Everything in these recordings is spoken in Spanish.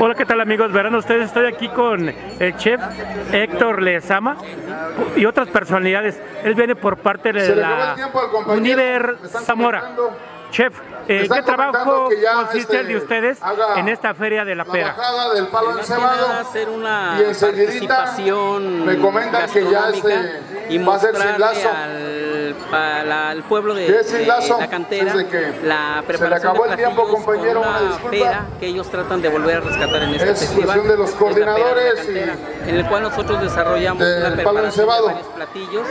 Hola, ¿qué tal amigos? Verán ustedes, estoy aquí con el chef Héctor Lezama y otras personalidades. Él viene por parte de la Univer Zamora. Chef, eh, ¿qué trabajo consiste el de ustedes en esta feria de la pera? La del palo encebado hacer una y participación me comentan que ya este, y va a ser sin lazo. al, al- al pueblo de, ¿Qué es sin de la cantera la se le preparación acabó de el tiempo, compañero, una una pera que ellos tratan de volver a rescatar en este Es festival. de los la la coordinadores y cantera, en el cual nosotros desarrollamos una preparación de varios platillos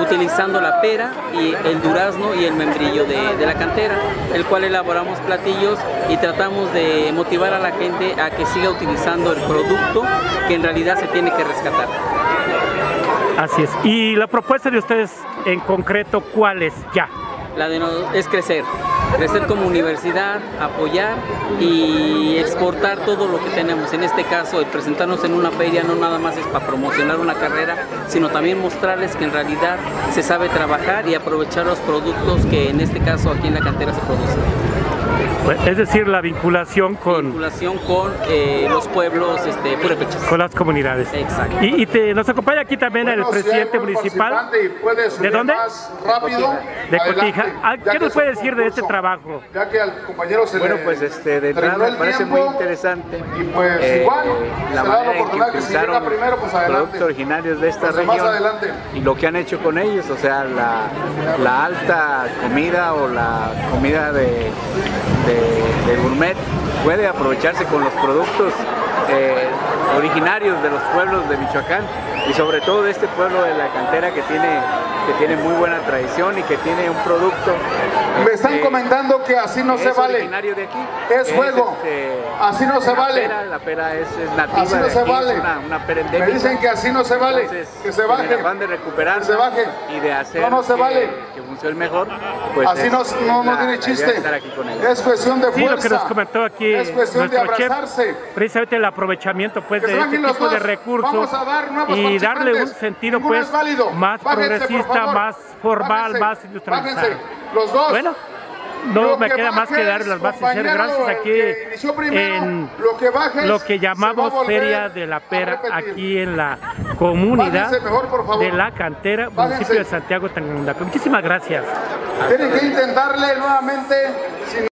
utilizando la pera y el durazno y el membrillo de, de la cantera, el cual elaboramos platillos y tratamos de motivar a la gente a que siga utilizando el producto que en realidad se tiene que rescatar. Así es. ¿Y la propuesta de ustedes en concreto cuál es ya? La de no- es crecer, crecer como universidad, apoyar y exportar todo lo que tenemos. En este caso, el presentarnos en una feria no nada más es para promocionar una carrera, sino también mostrarles que en realidad se sabe trabajar y aprovechar los productos que en este caso aquí en la cantera se producen. Pues, Es decir, la vinculación con, Vinculación con eh, los pueblos este, purépechas. con las comunidades. Exacto. Y, y te- nos acompaña aquí también el Bueno, presidente municipal subir dónde? más rápido, de Cotija. Ah, ¿Qué nos puede decir de este trabajo? Ya que al compañero se Bueno, le pues este, de entrada me parece tiempo, muy interesante Y pues eh, igual, la se da la manera en que que si utilizaron primero, pues adelante. productos originarios de esta región adelante. y lo que han hecho con ellos, o sea, la, la alta comida o la comida de, de- gourmet puede aprovecharse con los productos eh, originarios de los pueblos de Michoacán y sobre todo de este pueblo de la cantera que tiene, que tiene muy buena tradición y que tiene un producto. Me están este, comentando que así no es se vale. originario de aquí. Es juego. este, Así no se vale. Pera, la pera es, es nativa Así no de se aquí, vale. es una, una pera Me dicen que así no se vale. Entonces, que se baje. afán de recuperar Que se baje. y de hacer No, no se que, vale. que funcione mejor, pues Así es no, no, no la- tiene la idea chiste. Es cuestión de Sí, fuerza. lo que nos comentó aquí Es cuestión de nuestro chef, abrazarse. precisamente el aprovechamiento pues Que de este tipo de recursos Vamos a dar nuevos y darle un sentido pues más Bájense, progresista, más formal, Bájense. más industrializado. Los dos. Bueno, no Lo me que queda más que dar las. Ser compañero, gracias aquí primero, en lo que bajes lo que se llamamos Feria de la Pera, aquí en la comunidad mejor, de la cantera, Bájense. municipio de Santiago Tangandaco. Muchísimas gracias. Tienen que intentarle nuevamente sin